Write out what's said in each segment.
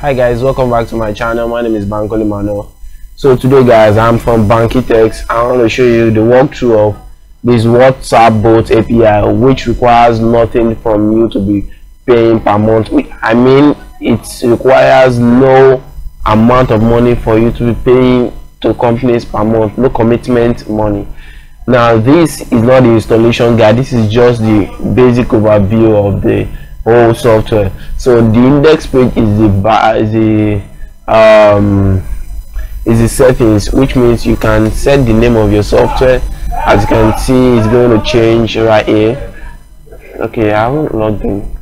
hi guys welcome back to my channel. My name is bankole mano. So today guys i'm from Banky Techs i want to show you the walkthrough of this whatsapp bot api which requires nothing from you to be paying per month. I mean it requires no amount of money for you to be paying to companies per month. No commitment money. Now this is not the installation guide this is just the basic overview of the whole software. So the index page is the is the um is the settings which means you can set the name of your software. As you can see it's going to change right here. Okay i haven't logged in.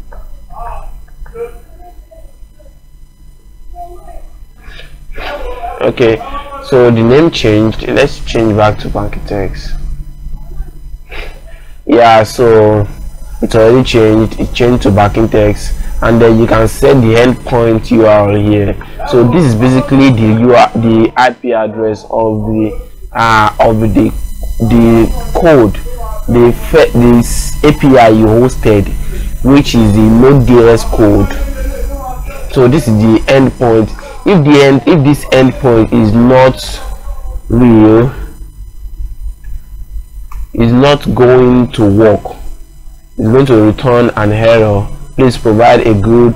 Okay so the name changed. Let's change back to Banky Techs yeah so it's already changed it changed to Banky Techs and then you can set the endpoint URL here. So this is basically the the IP address of the uh, of the the code the this API you hosted which is the Node.js code. So this is the endpoint if the end if this endpoint is not real is not going to work it's going to return an error. Please provide a good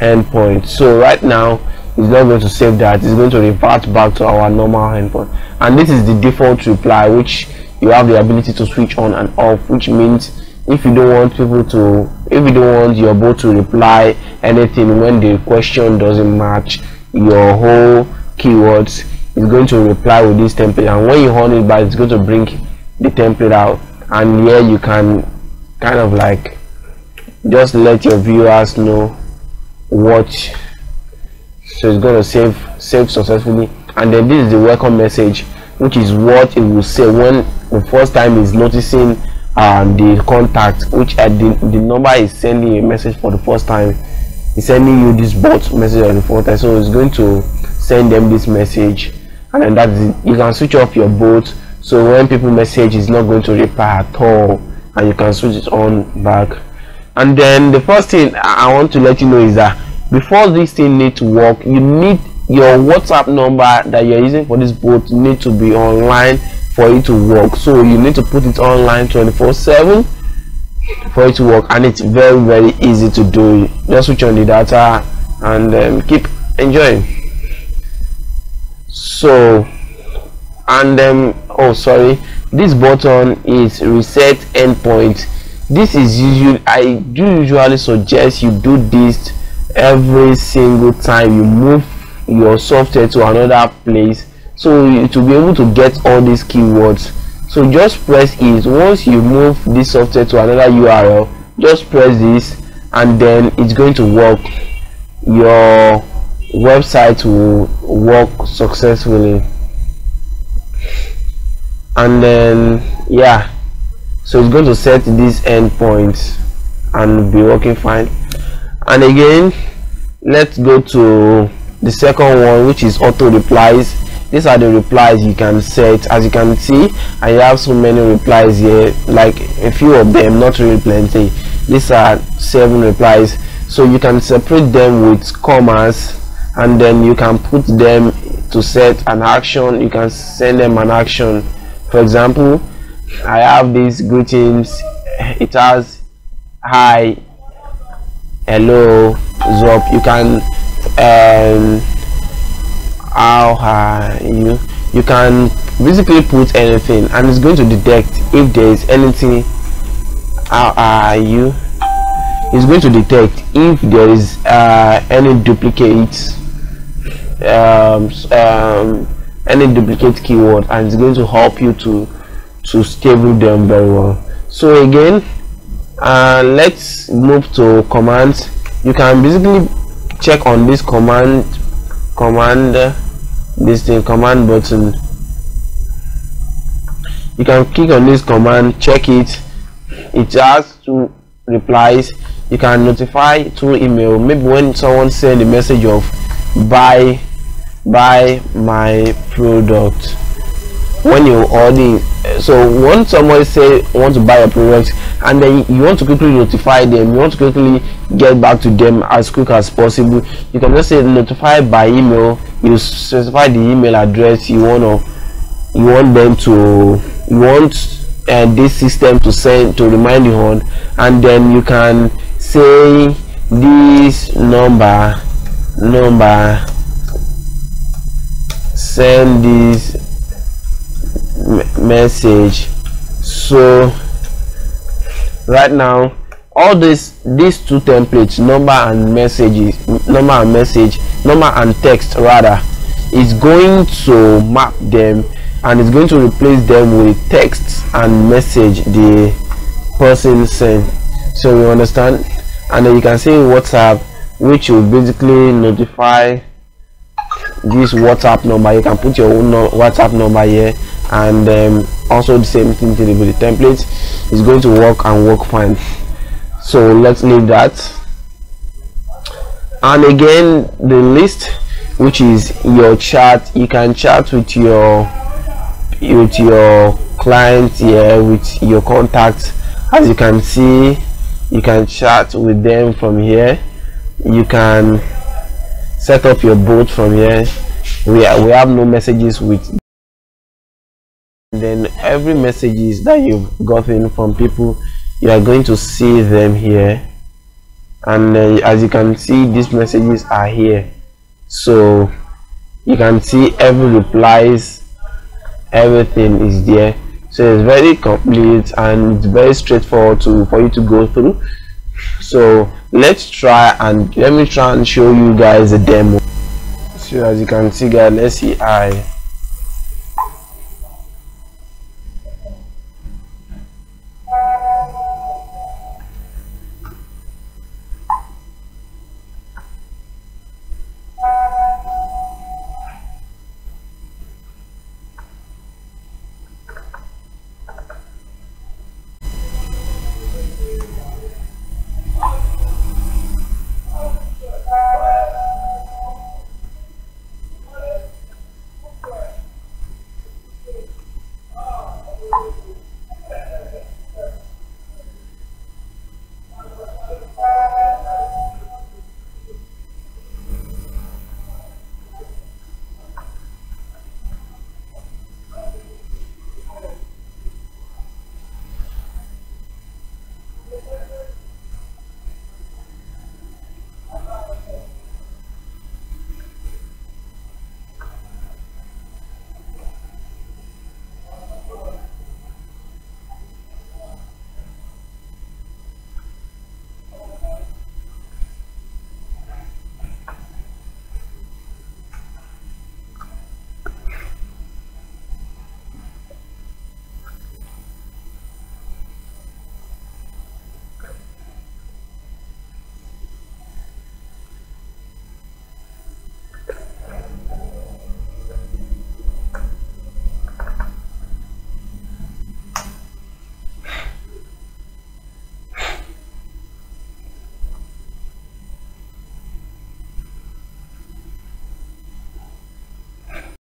endpoint. So right now it's not going to save that. It's going to revert back to our normal endpoint. And this is the default reply which you have the ability to switch on and off which means if you don't want people to if you don't want your bot to reply anything when the question doesn't match your whole keywords is going to reply with this template. And when you on it back it's going to bring the template out. And here you can kind of like just let your viewers know what so it's going to save save successfully. And then this is the welcome message which is what it will say when the first time is noticing um, the contact which at the, the number is sending a message for the first time. Is sending you this bot message on the time. So it's going to send them this message. And then that's it. you can switch off your bot. So when people message is not going to reply at all and you can switch it on back. And then the first thing i want to let you know is that before this thing need to work you need your whatsapp number that you're using for this bot need to be online for it to work. So you need to put it online 24 7 for it to work and it's very very easy to do. Just switch on the data and um, keep enjoying. So and um oh sorry this button is reset endpoint. This is usually i do usually suggest you do this every single time you move your software to another place so to be able to get all these keywords. So just press it. Once you move this software to another url just press this and then it's going to work. Your website will work successfully and then yeah. So it's going to set these endpoints and be working fine. And again let's go to the second one which is auto replies. These are the replies you can set. As you can see I have so many replies here. Like a few of them not really plenty. These are seven replies. So you can separate them with commas and then you can put them to set an action. You can send them an action for example i have these greetings it has hi hello zop you can um how are you you can basically put anything and it's going to detect if there is anything how are you it's going to detect if there is uh, any duplicates um, um, any duplicate keyword and it's going to help you to to stable them very well. So again uh, let's move to commands. You can basically check on this command command this thing command button. You can click on this command check it. It has two replies. You can notify through email. Maybe when someone send a message of buy buy my product. When you order so when someone say want to buy a product and then you want to quickly notify them you want to quickly get back to them as quick as possible you can just say notify by email. You specify the email address you want to you want them to you want uh, this system to send to remind you on and then you can say this number number send this message. So right now all this these two templates number and messages number and message number and text rather is going to map them and it's going to replace them with text and message the person sent so you understand? And then you can see whatsapp which will basically notify this whatsapp number you can put your own no whatsapp number here. And um, also the same thing to the template. Is going to work and work fine. So let's leave that. And again the list which is your chat. You can chat with your with your client here with your contacts. As you can see you can chat with them from here. You can set up your boat from here. We, are, we have no messages with then every messages that you've gotten from people you are going to see them here. And uh, as you can see these messages are here. So you can see every replies everything is there. So it's very complete and it's very straightforward to for you to go through so let's try and let me try and show you guys a demo. So as you can see guys let's see i